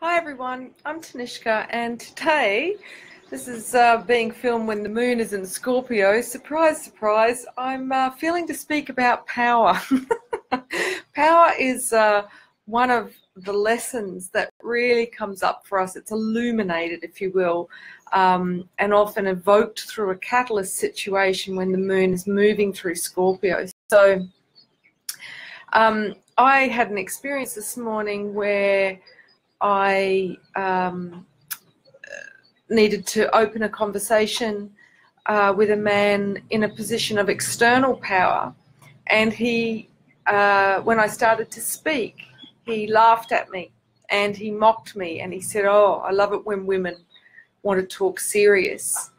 Hi everyone, I'm Tanishka, and today this is uh, being filmed when the moon is in Scorpio. Surprise, surprise, I'm uh, feeling to speak about power. power is uh, one of the lessons that really comes up for us. It's illuminated, if you will, um, and often evoked through a catalyst situation when the moon is moving through Scorpio. So um, I had an experience this morning where I um, needed to open a conversation uh, with a man in a position of external power. And he, uh, when I started to speak, he laughed at me and he mocked me and he said, Oh, I love it when women want to talk serious.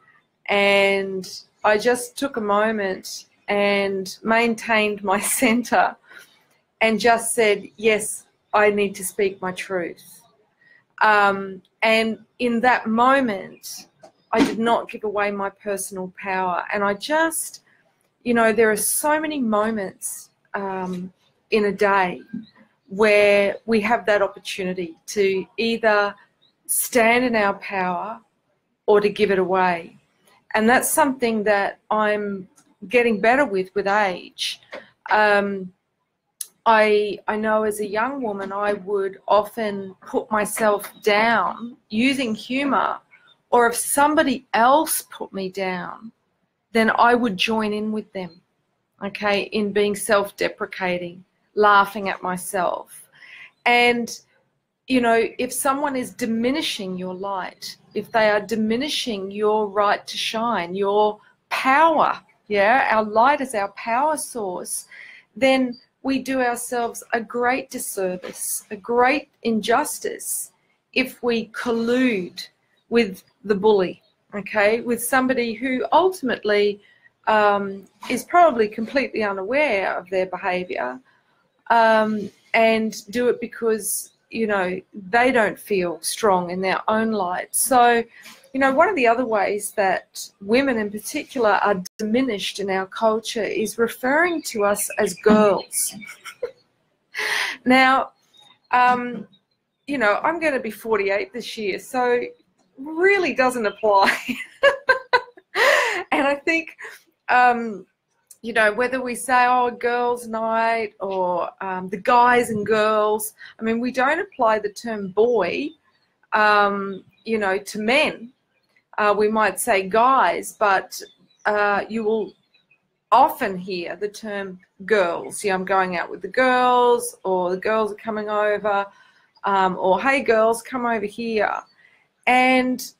And I just took a moment and maintained my center and just said, Yes, I need to speak my truth. Um, and in that moment, I did not give away my personal power. And I just, you know, there are so many moments um, in a day where we have that opportunity to either stand in our power or to give it away. And that's something that I'm getting better with with age. Um, I, I know as a young woman, I would often put myself down using humor, or if somebody else put me down, then I would join in with them, okay, in being self deprecating, laughing at myself. And, you know, if someone is diminishing your light, if they are diminishing your right to shine, your power, yeah, our light is our power source, then we do ourselves a great disservice, a great injustice if we collude with the bully, okay, with somebody who ultimately um, is probably completely unaware of their behavior um, and do it because, you know, they don't feel strong in their own light. So, you know, one of the other ways that women in particular are diminished in our culture is referring to us as girls. now, um, you know, I'm going to be 48 this year, so really doesn't apply. and I think, um, you know, whether we say, oh, girls' night or um, the guys and girls, I mean, we don't apply the term boy, um, you know, to men uh, we might say guys, but uh, you will often hear the term girls. Yeah, I'm going out with the girls, or the girls are coming over, um, or hey, girls, come over here. And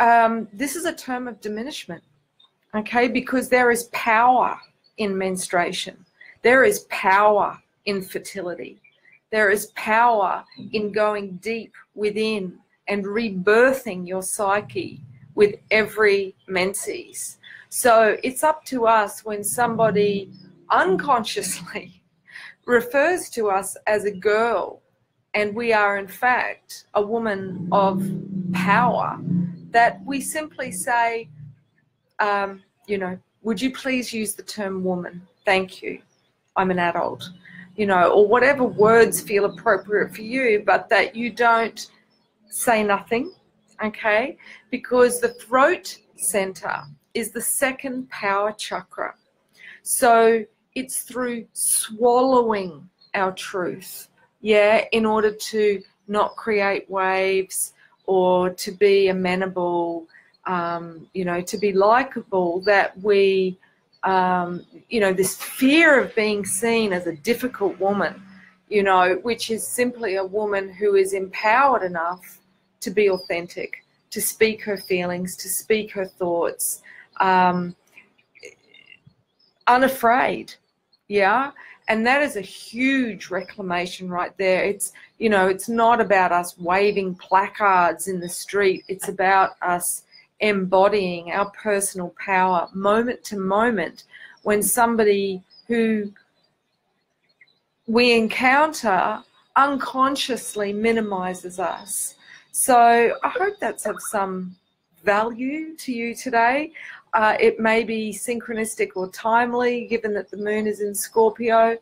um, this is a term of diminishment, okay, because there is power in menstruation, there is power in fertility, there is power in going deep within and rebirthing your psyche with every menses. So it's up to us when somebody unconsciously refers to us as a girl and we are in fact a woman of power that we simply say um, you know would you please use the term woman thank you i'm an adult you know or whatever words feel appropriate for you but that you don't say nothing okay? Because the throat center is the second power chakra. So it's through swallowing our truth, yeah, in order to not create waves or to be amenable, um, you know, to be likable, that we, um, you know, this fear of being seen as a difficult woman, you know, which is simply a woman who is empowered enough to be authentic, to speak her feelings, to speak her thoughts, um, unafraid. Yeah. And that is a huge reclamation right there. It's, you know, it's not about us waving placards in the street. It's about us embodying our personal power moment to moment when somebody who we encounter unconsciously minimizes us so I hope that's of some value to you today. Uh, it may be synchronistic or timely given that the moon is in Scorpio,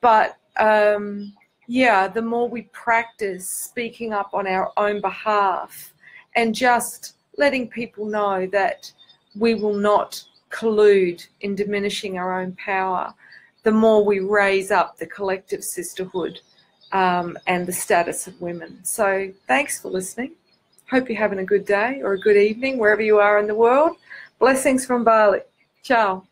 but um, yeah, the more we practice speaking up on our own behalf and just letting people know that we will not collude in diminishing our own power, the more we raise up the collective sisterhood um, and the status of women. So thanks for listening. Hope you're having a good day or a good evening wherever you are in the world. Blessings from Bali. Ciao.